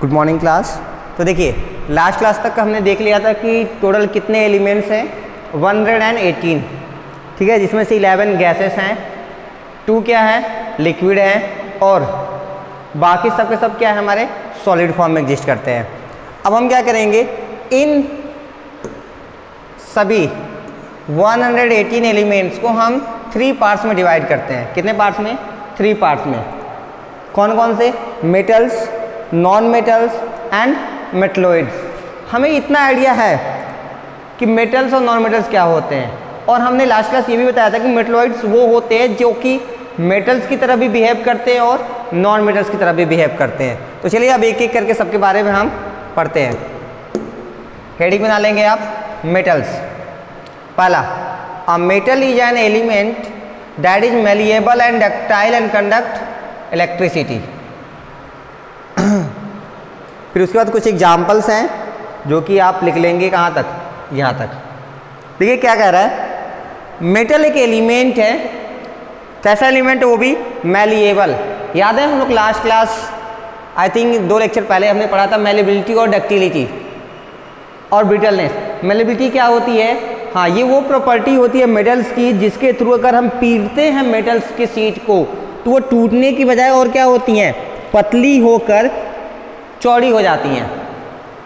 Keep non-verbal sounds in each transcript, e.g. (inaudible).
Good morning class तो देखिए last class तक हमने देख लिया था कि टोटल कितने एलिमेंट्स हैं? 118 ठीक है, जिसमें से 11 गैसेस हैं टू क्या है? लिक्विड है, और बाकी सब के सब क्या है? हमारे सॉलिड फॉर्म में एग्जिस्ट करते हैं। अब हम क्या करेंगे? इन सभी 118 एलिमेंट्स को हम थ्री पार्ट्स में डिवाइड करते हैं। कितने पार्ट्स में? थ्री पार्ट्स में। कौन कौन से? Metals non metals and metalloids हमें इतना आइडिया है कि मेटल्स और नॉन मेटल्स क्या होते हैं। और हमने लास्ट क्लास ये भी बताया था कि मेटलोइड्स वो होते हैं जो कि मेटल्स की तरह भी बिहेव करते हैं और नॉन मेटल्स की तरह भी बिहेव करते हैं। तो चलिए अब एक एक करके सबके बारे में हम पढ़ते हैं। हेडिंग बना लेंगे आप मेटल्स पहला a metal is an element that is malleable and ductile and conduct electricity (clears throat) फिर उसके बाद कुछ एग्जाम्पल्स हैं, जो कि आप लिख लेंगे कहाँ तक? यहाँ तक। देखिए क्या कह रहा है। मेटल एक एलिमेंट है। कैसा एलिमेंट है वो भी? मेलिएबल याद है हम लोग लास्ट क्लास आई थिंक दो लेक्चर पहले हमने पढ़ा था मेलेबिलिटी और डक्टिलिटी और ब्रिटलनेस मेलेबिलिटी क्या होती है? हाँ ये वो प्रॉपर्टी होती है मेटल्स की, जिसके थ्रू अगर हम पीटते हैं मेटल्स के सीट को तो वो टूटने की बजाय और क्या होती हैं? पतली होकर चौड़ी हो जाती हैं।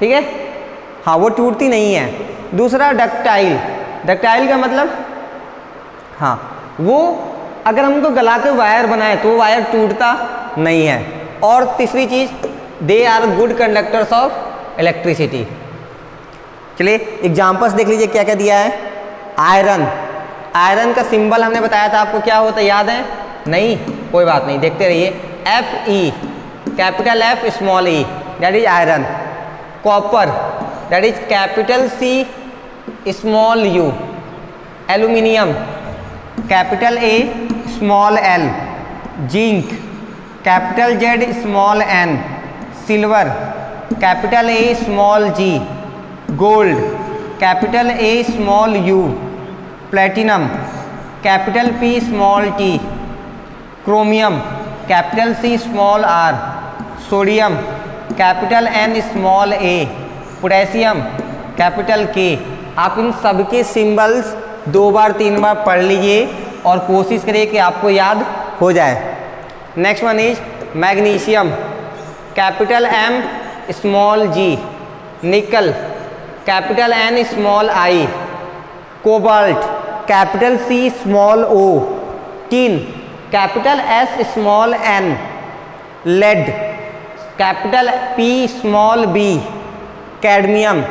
ठीक है? हाँ वो टूटती नहीं है। दूसरा डक्टाइल। डक्टाइल का मतलब? हाँ वो अगर हमको गला के वायर बनाए तो वायर टूटता नहीं है। और तीसरी चीज़ they are good conductors of electricity चलिए एग्जाम्पल्स देख लीजिए क्या क्या दिया है? आयरन आयरन का सिंबल हमने बताया था आपको, क्या होता है, याद है? नहीं, कोई बात नहीं, देखते रहिए। F E capital F small E that is iron copper that is capital C small U aluminium capital A small L zinc capital Z small N silver capital A small G gold capital A small U platinum capital P small T chromium capital C small R sodium, capital N small A potassium capital K आप इन सब के symbols दो बार, तीन बार पढ़ लीजिए और कोशिश करिए कि आपको याद हो जाए। Next one is magnesium capital M small G nickel capital N small I cobalt capital C small O tin capital S small N lead capital P small B cadmium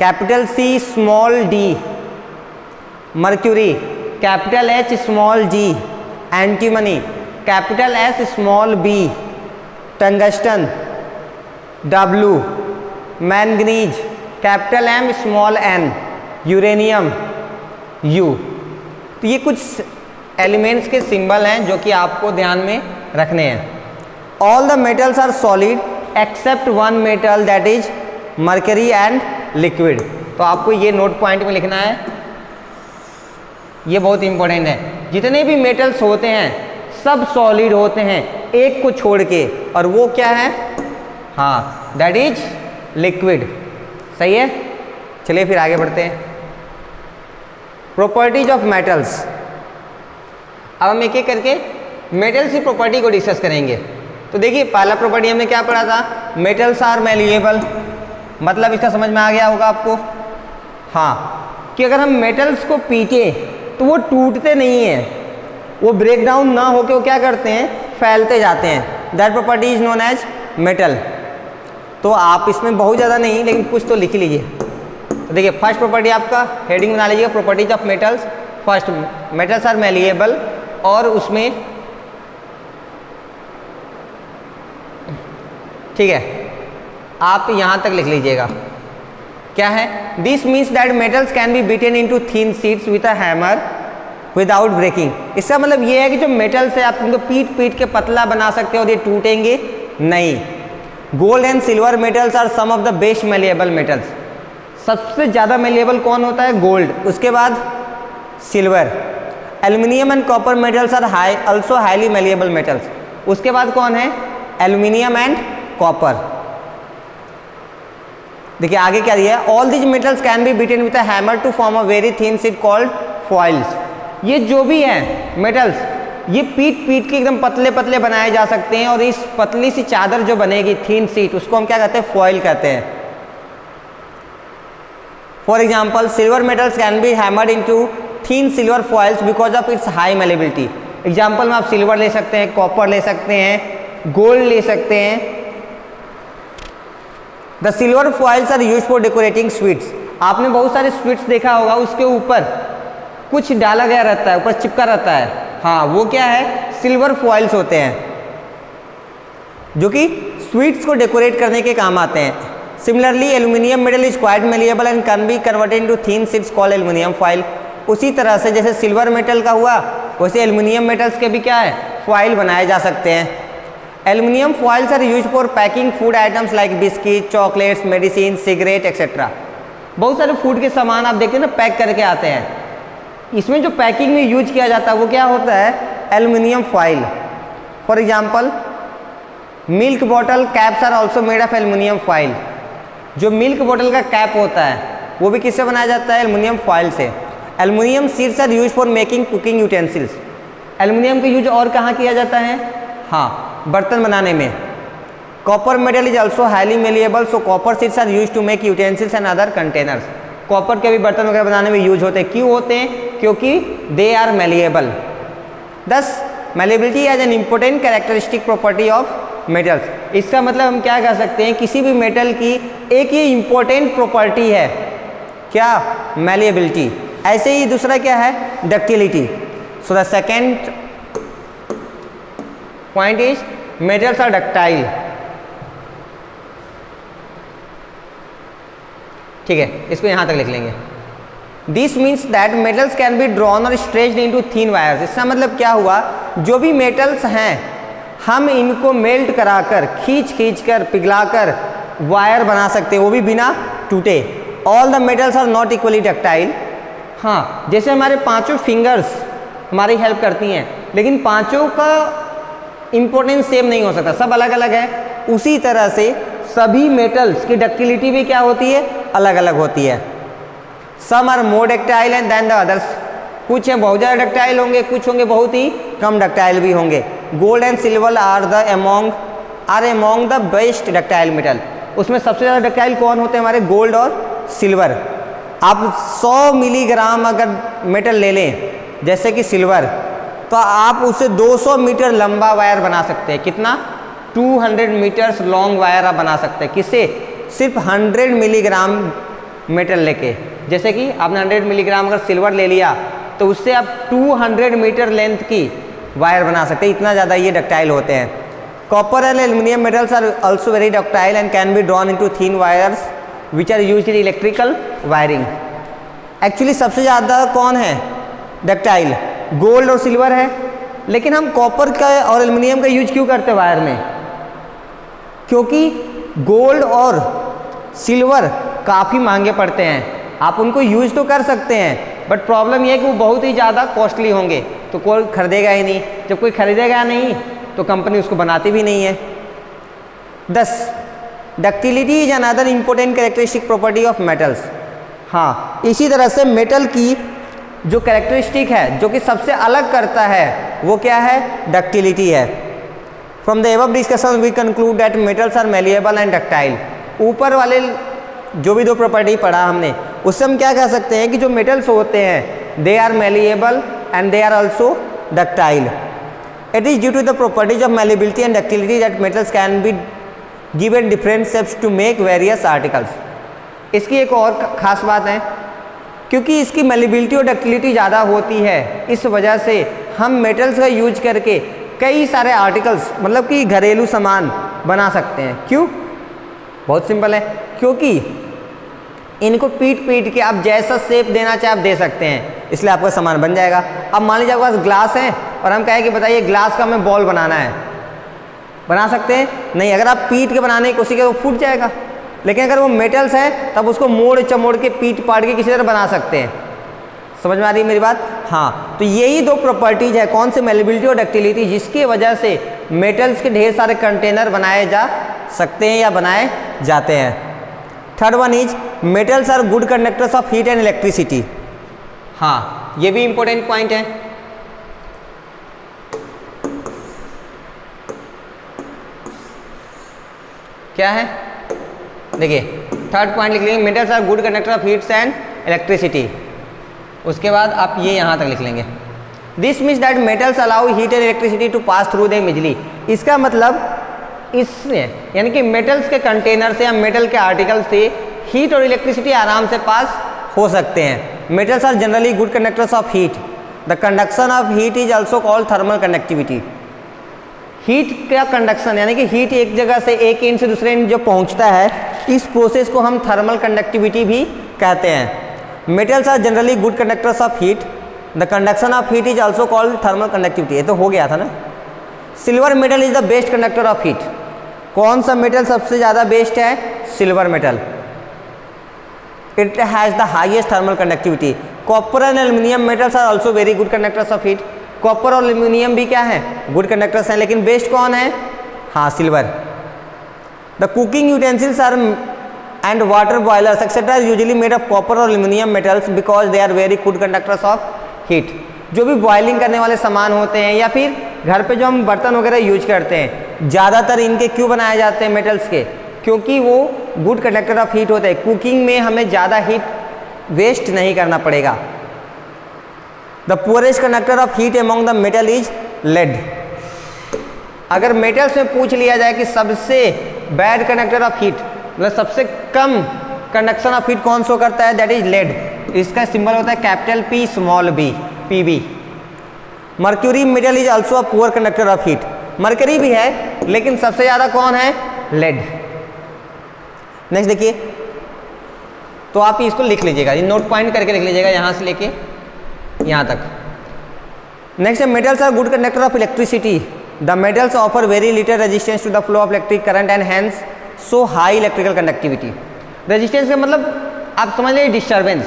capital C small D mercury capital H small G antimony capital S small B tungsten W manganese capital M small N uranium U तो ये कुछ elements के symbol हैं जो कि आपको ध्यान में रखने हैं। All the metals are solid except one metal that is mercury and liquid तो आपको ये नोट पॉइंट में लिखना है। ये बहुत इंपॉर्टेंट है। जितने भी मेटल्स होते हैं, सब सॉलिड होते हैं, एक को छोड़ के। और वो क्या है? हाँ दैट इज़ लिक्विड सही है? चलिए फिर आगे बढ़ते हैं। प्रॉपर्टीज़ ऑफ़ मेटल्स अब हम एक एक करके मेटल्स की प्रॉपर्टी को डिस्कस करेंगे। तो देखिए, पहला प्रॉपर्टी हमने क्या पढ़ा था? मेटल्स आर मेलिएबल मतलब इसका समझ में आ गया होगा आपको? हाँ कि अगर हम मेटल्स को पीटे तो वो टूटते नहीं हैं। वो ब्रेक डाउन ना होकर वो क्या करते हैं? फैलते जाते हैं। That property is known as metal तो आप इसमें बहुत ज़्यादा नहीं, लेकिन कुछ तो लिख लीजिए। तो देखिए फ़र्स्ट प्रॉपर्टी आपका हेडिंग बना लीजिएगा properties of metals first metals are malleable और उसमें ठीक है? आप यहाँ तक लिख लीजिएगा। क्या है? This means that metals can be beaten into thin sheets with a hammer without breaking इसका मतलब ये है कि जो मेटल्स है, आप उनको पीट पीट के पतला बना सकते हो और ये टूटेंगे नहीं। Gold and silver metals are some of the best malleable metals सबसे ज़्यादा मेलिएबल कौन होता है? गोल्ड उसके बाद silver aluminium and copper metals are high also highly malleable metals उसके बाद कौन है? एल्यूमिनियम एंड कॉपर देखिए, आगे क्या दिया है? All these metals can be beaten with hammer to form a very thin sheet called foils ये जो भी है मेटल्स ये पीट पीट के एकदम पतले पतले बनाए जा सकते हैं और इस पतली सी चादर जो बनेगी थीन सीट उसको हम क्या कहते हैं? फॉइल कहते हैं। For example silver metals can be hammered into thin silver foils because of its high malleability example में आप सिल्वर ले सकते हैं कॉपर ले सकते हैं गोल्ड ले सकते हैं। The silver foils are use for decorating sweets आपने बहुत सारे स्वीट्स देखा होगा, उसके ऊपर कुछ डाला गया रहता है, ऊपर चिपका रहता है। हाँ वो क्या है? सिल्वर फॉइल्स होते हैं, जो कि स्वीट्स को डेकोरेट करने के काम आते हैं। Similarly aluminium metal is quite malleable and can be converted into thin sheets call aluminium foil उसी तरह से जैसे सिल्वर मेटल का हुआ, वैसे एल्यूमिनियम मेटल्स के भी क्या है? फॉइल बनाए जा सकते हैं। Aluminium foils are use for packing food items like biscuit chocolates medicine cigarette etcetera बहुत सारे फ़ूड के सामान आप देखते हैं ना पैक करके आते हैं। इसमें जो पैकिंग में यूज़ किया जाता है, वो क्या होता है? Aluminium foil for example milk bottle caps are also made of aluminium foil जो मिल्क बॉटल का कैप होता है, वो भी किससे बनाया जाता है? एल्यूमिनियम फॉइल से। Aluminium sheets are use for making cooking utensils aluminium का यूज़ और कहाँ किया जाता है? हाँ बर्तन बनाने में। Copper metal is also highly malleable so copper sheets are use to make utensils and other containers copper के भी बर्तन वगैरह बनाने में यूज़ होते हैं। क्यों होते हैं? क्योंकि they are malleable thus malleability is an important characteristic property of metals इसका मतलब हम क्या कह सकते हैं? किसी भी मेटल की एक ही इम्पोर्टेंट प्रॉपर्टी है। क्या? मेलिएबिलिटी ऐसे ही दूसरा क्या है? Ductility so the second point is metals are ductile ठीक है, इसको यहाँ तक लिख लेंगे। This means that metals can be drawn और stretch into thin wires इसका मतलब क्या हुआ? जो भी मेटल्स हैं, हम इनको मेल्ट कराकर खींच खींच कर पिघला कर वायर बना सकते हैं, वो भी बिना टूटे। All the metals are not equally ductile हाँ जैसे हमारे पाँचों फिंगर्स हमारी हेल्प करती हैं, लेकिन पाँचों का इंपॉर्टेंस सेम नहीं हो सकता, सब अलग अलग है। उसी तरह से सभी मेटल्स की डक्टिलिटी भी क्या होती है? अलग अलग होती है। Some are more ductile and than the others कुछ हैं बहुत ज़्यादा डक्टाइल होंगे, कुछ होंगे बहुत ही कम डक्टाइल भी होंगे। Gold and silver are the among are among the best ductile metal उसमें सबसे ज़्यादा डक्टाइल कौन होते हैं हमारे? गोल्ड और सिल्वर आप 100 मिलीग्राम अगर मेटल ले लें, जैसे कि सिल्वर तो आप उसे 200 मीटर लंबा वायर बना सकते हैं। कितना? 200 मीटर्स लॉन्ग वायर आप बना सकते हैं। किससे सिर्फ़ 100 मिलीग्राम मेटल लेके। जैसे कि आपने 100 मिलीग्राम अगर सिल्वर ले लिया तो उससे आप 200 मीटर लेंथ की वायर बना सकते हैं। इतना ज़्यादा ये डक्टाइल होते हैं। Copper and aluminium metals are also very ductile and can be drawn into thin wires, which are use in electrical wiring. Actually सबसे ज़्यादा कौन है? डक्टाइल। गोल्ड और सिल्वर है, लेकिन हम कॉपर का और एल्यूमिनियम का यूज़ क्यों करते वायर में? क्योंकि गोल्ड और सिल्वर काफ़ी महँगे पड़ते हैं। आप उनको यूज़ तो कर सकते हैं बट प्रॉब्लम यह है कि वो बहुत ही ज़्यादा कॉस्टली होंगे। तो कोई खरीदेगा ही नहीं। जब कोई खरीदेगा नहीं तो कंपनी उसको बनाती भी नहीं है। Thus ductility is another important characteristic property of metals हाँ इसी तरह से मेटल की जो कैरेक्टरिस्टिक है, जो कि सबसे अलग करता है, वो क्या है? डक्टिलिटी है। From the above discussion we conclude that metals are malleable and ductile ऊपर वाले जो भी दो प्रॉपर्टी पढ़ा हमने, उससे हम क्या कह सकते हैं कि जो मेटल्स होते हैं they are malleable and they are also ductile it is due to the properties of malleability and ductility that metals can be given different steps to make various articles इसकी एक और खास बात है क्योंकि इसकी मेलिबिलिटी और डक्टिलिटी ज़्यादा होती है। इस वजह से हम मेटल्स का यूज़ करके कई सारे आर्टिकल्स मतलब कि घरेलू सामान बना सकते हैं। क्यों? बहुत सिंपल है। क्योंकि इनको पीट पीट के आप जैसा सेप देना चाहे आप दे सकते हैं। इसलिए आपका सामान बन जाएगा। अब मान लीजिए आपके पास ग्लास है और हम कहें कि बताइए ग्लास का हमें बॉल बनाना है। बना सकते हैं? नहीं, अगर आप पीट के बनाने की कोशिश करें तो फूट जाएगा। लेकिन अगर वो मेटल्स है, तब उसको मोड़, चमोड़ के पीट पाट के किसी तरह बना सकते हैं। समझ में आ रही मेरी बात? हाँ तो यही दो प्रॉपर्टीज़ है। कौन से? मेलेबिलिटी और डक्टिलिटी जिसकी वजह से मेटल्स के ढेर सारे कंटेनर बनाए जा सकते हैं या बनाए जाते हैं। Third one is metals are good conductors of heat and electricity हाँ ये भी इंपॉर्टेंट पॉइंट है। क्या है? देखिए थर्ड पॉइंट लिख लेंगे metals are good conductor of heats and electricity उसके बाद आप ये यहाँ तक लिख लेंगे। This means that metals allow heat and electricity to pass through the बिजली इसका मतलब इससे यानी कि मेटल्स के कंटेनर से या मेटल के आर्टिकल से हीट और इलेक्ट्रिसिटी आराम से पास हो सकते हैं। Metals are generally good conductors of heat the conduction of heat is also called thermal conductivity heat का कंडक्शन यानी कि हीट एक जगह से एक इंड से दूसरे इंड जो पहुँचता है इस प्रोसेस को हम थर्मल कंडक्टिविटी भी कहते हैं। Metals are generally good conductors of heat the conduction of heat is also called thermal conductivity ये तो हो गया था ना? Silver metal is the best conductor of heat कौन सा मेटल सबसे ज़्यादा बेस्ट है? Silver metal it has the highest thermal conductivity copper and aluminium metals are also very good conductors of heat copper और एल्यूमिनियम भी क्या है? Good conductors हैं, लेकिन बेस्ट कौन है? हाँ the cooking utensils are and water boilers etcetera usually made of copper और aluminium metals because they are very good conductors of heat जो भी बॉइलिंग करने वाले सामान होते हैं या फिर घर पे जो हम बर्तन वगैरह यूज़ करते हैं, ज़्यादातर इनके क्यों बनाए जाते हैं मेटल्स के? क्योंकि वो गुड कंडक्टर ऑफ़ हीट होते हैं। कुकिंग में हमें ज़्यादा हीट वेस्ट नहीं करना पड़ेगा। The poorest conductor of heat among the metal is lead अगर मेटल्स में पूछ लिया जाए कि सबसे बैड कंडक्टर ऑफ़ हीट मतलब सबसे कम कंडक्शन ऑफ़ हीट कौन सो करता है? दैट इज़ लेड इसका सिंबल होता है capital P small B P B mercury metal is also a poor conductor of heat mercury भी है, लेकिन सबसे ज़्यादा कौन है? लेड नेक्स्ट देखिए। तो आप इसको लिख लीजिएगा। ये नोट पॉइंट करके लिख लीजिएगा यहाँ से लेके यहाँ तक। नेक्स्ट है metals are good conductor of electricity the metals offer very little resistance to the flow of electric current and hence so high electrical conductivity resistance का मतलब आप समझ लीजिए डिस्टर्बेंस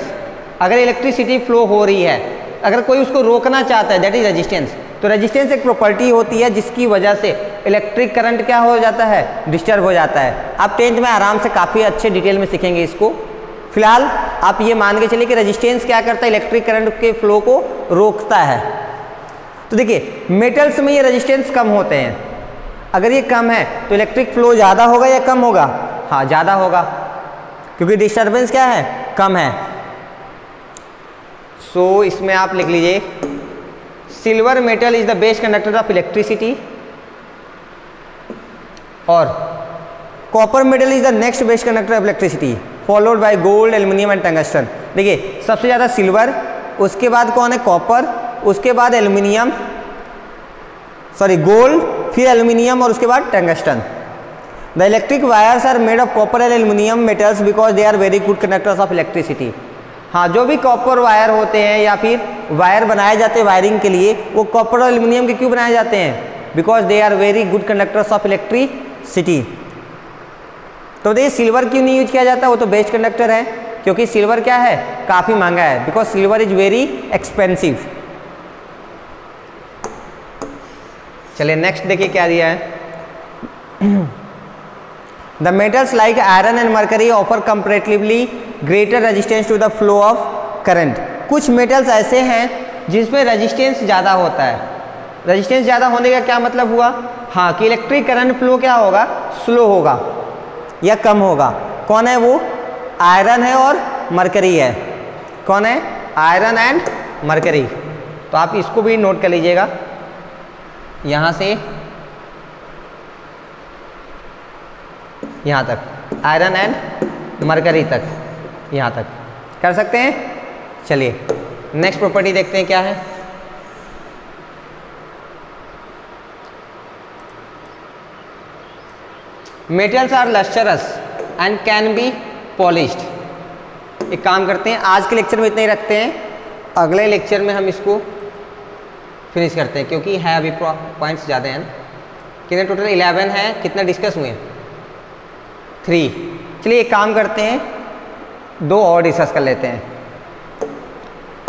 अगर इलेक्ट्रिसिटी फ्लो हो रही है, अगर कोई उसको रोकना चाहता है दैट इज़ रेजिस्टेंस तो रेजिस्टेंस एक प्रॉपर्टी होती है जिसकी वजह से इलेक्ट्रिक करंट क्या हो जाता है? डिस्टर्ब हो जाता है. आप टेंथ में आराम से काफ़ी अच्छे डिटेल में सीखेंगे इसको. फ़िलहाल, आप ये मान के चलिए कि रेजिस्टेंस क्या करता है? इलेक्ट्रिक करंट के फ्लो को रोकता है. तो देखिए मेटल्स में ये रेजिस्टेंस कम होते हैं। अगर ये कम है तो इलेक्ट्रिक फ्लो ज़्यादा होगा या कम होगा? हाँ ज़्यादा होगा। क्योंकि डिस्टर्बेंस क्या है? कम है। सो so, इसमें आप लिख लीजिए silver metal is the best conductor of electricity और copper metal is the next best conductor of electricity followed by gold aluminium and tungsten देखिए सबसे ज़्यादा सिल्वर उसके बाद कौन है? कॉपर उसके बाद एल्यूमिनियम सॉरी गोल्ड फिर एल्यूमिनियम और उसके बाद tungsten. The electric wires are made of copper and aluminium metals because they are very good conductors of electricity हाँ जो भी कॉपर वायर होते हैं या फिर वायर बनाए जाते हैं वायरिंग के लिए, वो कॉपर और एल्यूमिनियम के क्यों बनाए जाते हैं? Because they are very good conductors of electricity तो देखिए सिल्वर क्यों नहीं यूज़ किया जाता? वो तो बेस्ट कंडक्टर है, क्योंकि सिल्वर क्या है? काफ़ी महँगा है because silver is very expensive चलिए नेक्स्ट देखिए क्या दिया है। The metals like iron and mercury offer comparatively greater resistance to the flow of current कुछ मेटल्स ऐसे हैं जिसमें रेजिस्टेंस ज़्यादा होता है। रेजिस्टेंस ज़्यादा होने का क्या मतलब हुआ? हाँ कि इलेक्ट्रिक करंट फ्लो क्या होगा? स्लो होगा या कम होगा। कौन है वो? आयरन है और मरकरी है। कौन है? आयरन एंड मरकरी तो आप इसको भी नोट कर लीजिएगा। यहाँ से यहाँ तक, आयरन एंड मरकरी तक, यहाँ तक। कर सकते हैं? चलिए नेक्स्ट प्रॉपर्टी देखते हैं क्या है। Metals are lustrous and can be polished एक काम करते हैं, आज के लेक्चर में इतना ही रखते हैं। अगले लेक्चर में हम इसको फिनिश करते हैं, क्योंकि है अभी पॉइंट्स ज़्यादा हैं। कितने टोटल इलेवन है। कितना डिस्कस हुए थ्री चलिए एक काम करते हैं। दो और डिस्कस कर लेते हैं।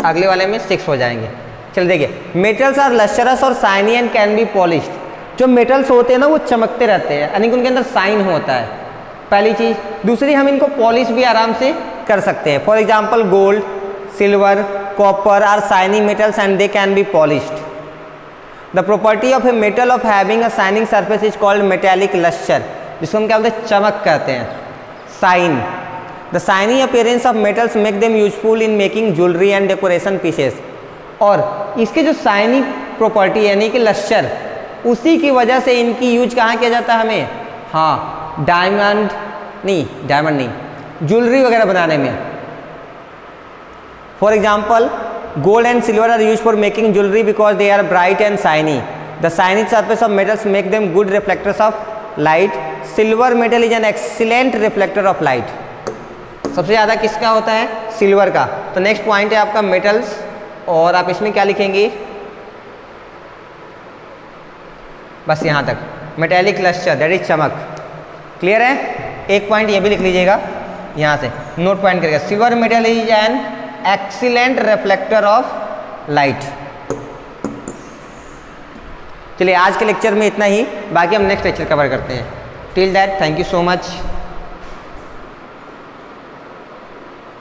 अगले वाले में सिक्स हो जाएँगे। चल देखिए। मेटल्स आर लश्चरस और shiny and can be polished जो मेटल्स होते हैं ना, वो चमकते रहते हैं। यानी कि उनके अंदर साइन होता है। पहली चीज़। दूसरी, हम इनको पॉलिश भी आराम से कर सकते हैं। For example gold silver copper are shining metals and they can be polished the property of a metal of having a shining surface is called metallic lustre जिसको हम क्या बोलते हैं? चमक कहते हैं। Shine the shiny appearance of metals make them useful in making jewellery and decoration pieces और इसके जो साइनी प्रॉपर्टी यानी कि लश्चर उसी की वजह से इनकी यूज़ कहाँ किया जाता है हमें? हाँ डायमंड नहीं डायमंड नहीं ज्वेलरी वगैरह बनाने में। For example gold and silver are use for making jewellery because they are bright and shiny the shiny surface of metals make them good reflectors of light silver metal is an excellent reflector of light सबसे ज़्यादा किसका होता है? Silver का। तो next point है आपका metals और आप इसमें क्या लिखेंगे? बस यहाँ तक। मेटेलिक लश्चर दैट इज़ चमक। क्लियर है? एक पॉइंट ये भी लिख लीजिएगा। यहाँ से। नोट पॉइंट करेगा silver metal is an excellent reflector of light चलिए, आज के लेक्चर में इतना ही। बाकी हम नेक्स्ट लेक्चर कवर करते हैं। Till that thank you so much